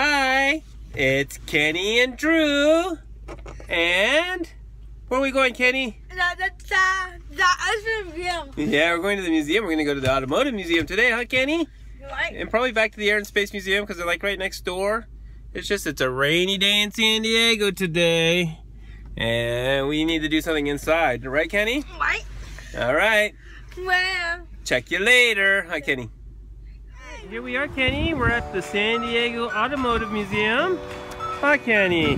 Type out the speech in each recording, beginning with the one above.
Hi, it's Kenny and Drew. And where are we going, Kenny? Yeah, we're going to the museum. We're going to go to the Automotive Museum today, huh, Kenny? Right? And probably back to the Air and Space Museum because they're like right next door. It's just it's a rainy day in San Diego today. And we need to do something inside. Right, Kenny? Right? All right. Well, Check you later. Hi, Kenny. Here we are, Kenny. We're at the San Diego Automotive Museum. Hi, Kenny.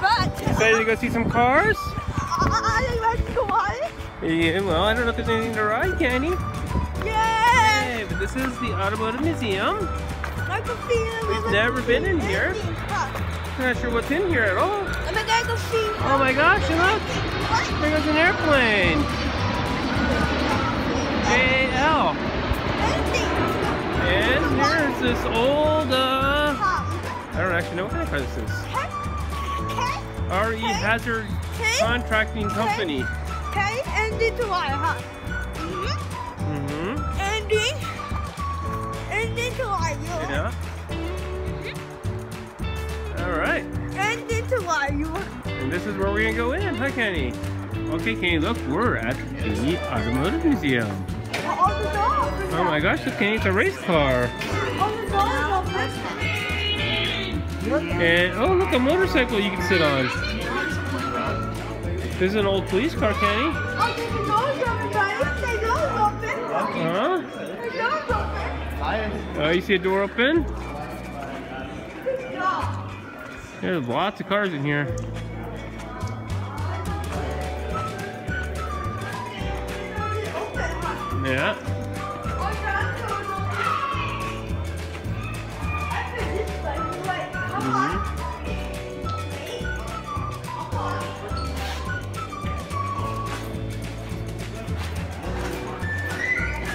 but Excited to go see some cars? I like to it. Yeah, well, I don't know if there's anything to ride, Kenny. Yeah. Hey, but this is the Automotive Museum. I can feel We've never been in here. I'm not sure what's in here at all. I'm gonna go see. Oh my gosh, look! There goes an airplane! JL. Here's this old, uh, I don't actually know what kind of car this is. RE Hazard Contracting Company. Okay, and it's why, huh? Mm-hmm. And then, and it's. Yeah. All right. And it's why. And this is where we're gonna go in, huh, Kenny? Okay, Kenny, look, we're at the Automotive Museum. Dog. Oh my gosh, look, Kenny, it's a race car. On the dog. And, oh, look, a motorcycle you can sit on. This is an old police car, Kenny. Oh, there's a open, guys. The door's open. Huh? Open. Oh, you see a door open? There's lots of cars in here. Yeah.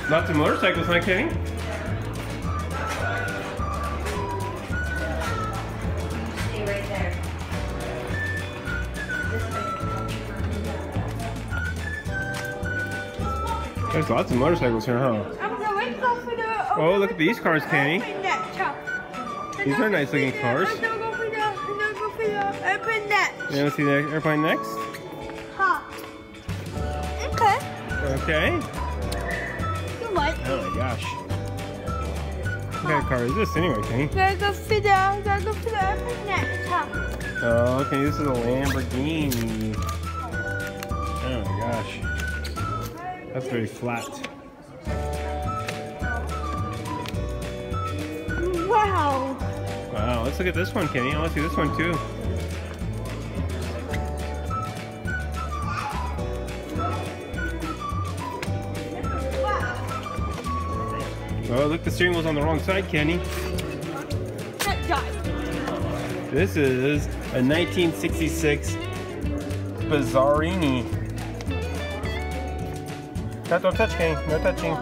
Lots of motorcycles, huh, Kenny? Stay right there. There's lots of motorcycles here, huh? Oh, look at these cars, Kenny. These are nice looking cars. I'm gonna go for the, I'm gonna go for the open net. You want to see the airplane next? Huh. Okay. Okay. Oh my gosh. What kind of car is this anyway, Kenny? Gotta go for the, gotta go for the open net. Huh. Oh, okay, this is a Lamborghini. Oh my gosh. That's very flat. Wow. Wow, let's look at this one, Kenny. I want to see this one too. Oh, look, the steering wheel's on the wrong side, Kenny. This is a 1966 Bizzarrini. Don't, don't touch, Kenny. No touching.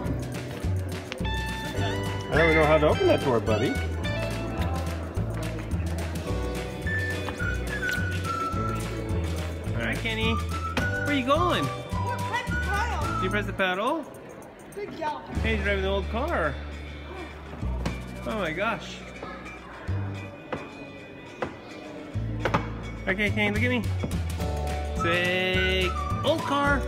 I don't even know how to open that door, buddy. All right, Kenny. Where are you going? Type of tile? Did you press the pedal? Good job. Hey, driving an old car. Oh my gosh. Okay, Kenny, look at me. Say, old car.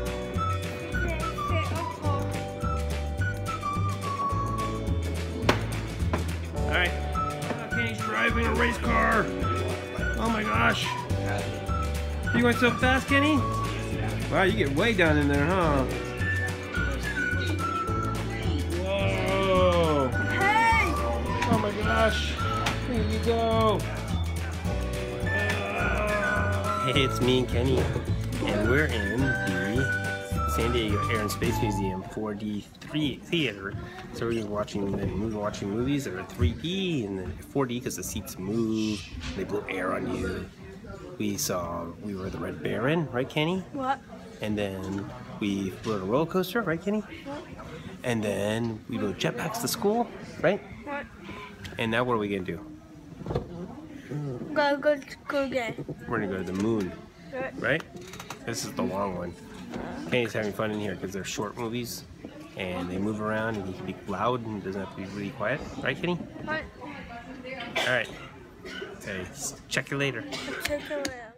All right. Okay, driving a race car. Oh my gosh. You going so fast, Kenny? Wow, you get way down in there, huh? Gosh. Here you go. Hey, it's me and Kenny, and we're in the San Diego Air and Space Museum 4D3 theater. So we're watching the movie, watching movies that are 3D and then 4D because the seats move, they blow air on you. We saw we were the Red Baron, right, Kenny? What? And then we rode a roller coaster, right, Kenny? What? And then we rode jetpacks to school, right? What? And now what are we gonna do? Go, go, go again. We're gonna go to the moon, Right. right? This is the long one. Kenny's having fun in here because they're short movies and they move around and he can be loud and doesn't have to be really quiet. Right, Kenny? What? All right. Okay, check you later. Check it out.